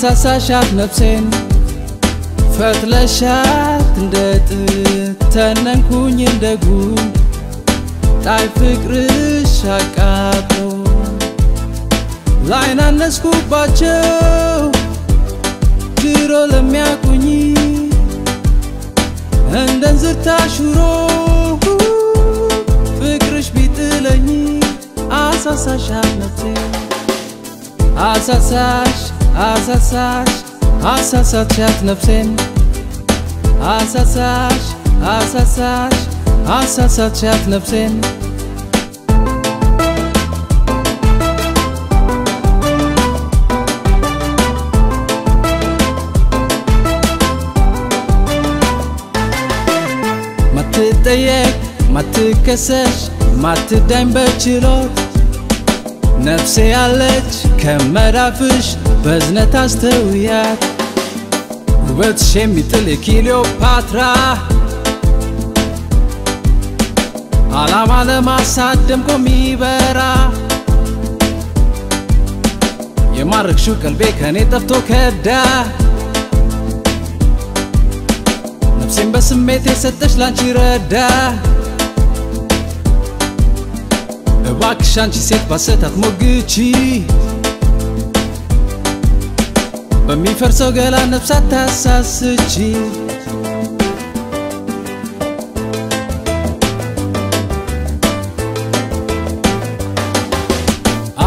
አሳሳሻት ነፍሴን ፈትለሻት እንደ ጥት ተነንኩኝ እንደ ጉም ጣይ ፍቅርሽ አቃጥሎ ላይናነስኩባቸው ድሮ ለሚያቁኝ እንደ እንዝርታ ሽሮ ፍቅርሽ ቢጥለኝ አሳሳሻት ነፍሴን አሳሳሽ አሳሳሽ አሳሳቻት ነፍሴን አሳሳሽ አሳሳሽ አሳሳቻት ነፍሴን ማትጠየቅ ማትከሰሽ ማትዳኝ በችሎት ነፍሴ ያለች ከመዳፍሽ በዝነት አስተውያት። ውበትሽ የሚጥል የክሊዮፓትራ ዓላማ ለማሳደም ቆሚበራ የማረክሽው ቀልቤ ከኔ ጠፍቶ ከዳ። ነፍሴን በስሜት የሰጠሽ ላንቺ ረዳ እባክሽ አንቺ ሴት ባሰታት ሞግቺ። በሚፈርሰው ገላ ነፍሳት ታሳስቺ።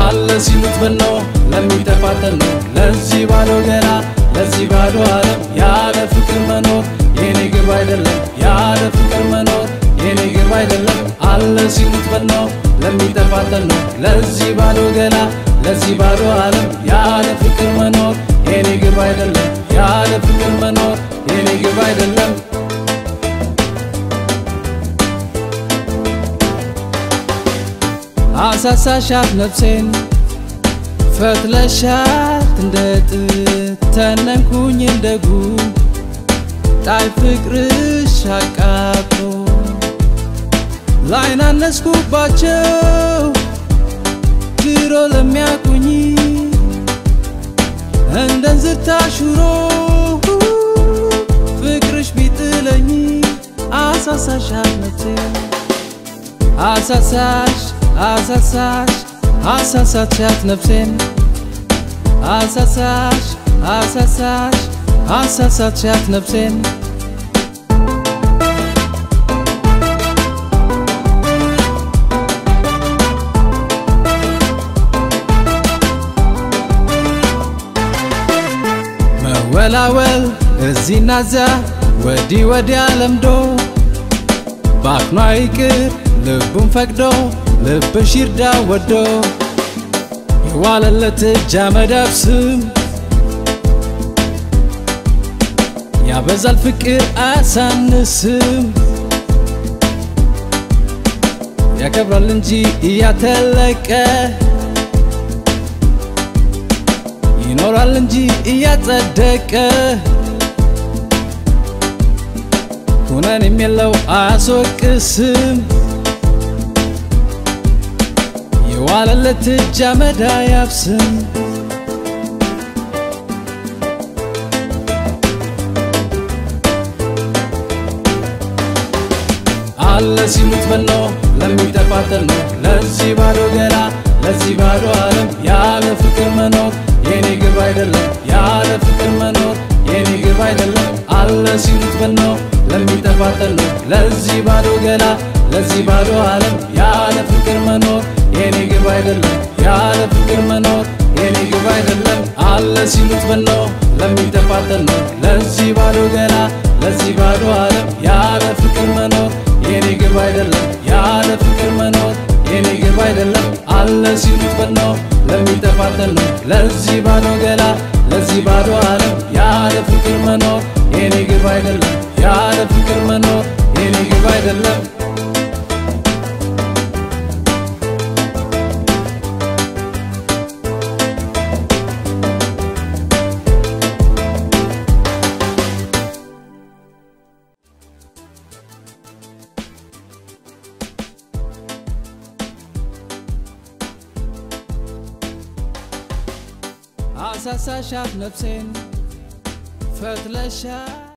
አለ ሲሉት በነው ለሚጠፋጠን ነው። ለዚህ ባዶ ገላ ለዚህ ባዶ ዓለም ያለ ፍቅር መኖር የኔ ግብ አይደለም። ያለ ፍቅር መኖር የኔ ግብ አይደለም። አለ ሲሉት በነው ለሚጠፋጠን ነው ለዚህ ባዶ ገላ ለዚህ ባዶ ዓለም ያለ ፍቅር መኖር የኔ ግብ አይደለም ያለ ፍቅር መኖር የኔ ግብ አይደለም። አሳሳሻት ነፍሴን ፈትለሻት እንደ ጥት ተነንኩኝ እንደ ጉም። ጣይ ፍቅርሽ አቃጥሎ ላይናነስኩባቸው ድሮ ለሚያቁኝ እንደ እንዝርታ ሽሮ ፍቅርሽ ቢጥለኝ አሳሳሻት ነፍሴን አሳሳሽ አሳሳሽ አሳሳቻት ነፍሴን አሳሳሽ አሳሳሽ አሳሳቻት ነፍሴን መወላወል እዚህና እዚያ ወዲህ ወዲያ ለምዶ ባክኗ ይቅር ልቡን ፈቅዶ ልብሽ ይርዳ ወዶ የዋለለት እጅ አመዳብ ስም ያበዛል ፍቅር አያሳንስም። ያከብራል እንጂ እያተለቀ ይኖራል እንጂ እያጸደቀ ኩነን የሚለው አያስወቅስም። የዋለለት እጅ አመድ አያብስም። አለ ሲሉት በነው ለሚጠፋጠል ነው። ለዚህ ባዶ ገላ ለዚህ ባዶ ዓለም ያለ ፍቅር መኖር መኖር የኔ ግብ አይደለም። አለ ሲሉት በነው ለሚጠፋጠል ነው። ለዚህ ባዶ ገላ ለዚህ ባዶ ዓለም ያለ ፍቅር መኖር የኔ ግብ አይደለም። ያለ ፍቅር መኖር የኔ ግብ አይደለም። አለ ሲሉት በነው ለሚጠፋጠል ነው። ለዚህ ባዶ ገላ ለዚህ ባዶ ዓለም ያለ ፍቅር መኖር የኔ ግብ አይደለም። ያለ ፍቅር መኖር የኔ ግብ አይደለም። አለ ሲሉት በነው ለሚጠፋጠል ነው። ለዚህ ባዶ ገላ ለዚህ ባዶ ዓለም ያለ ፍቅር መኖር የኔ ግብ አይደለም ያለ ፍቅር መኖር የኔ ግብ አይደለም አሳሳሻት ነፍሴን ፈትለሻ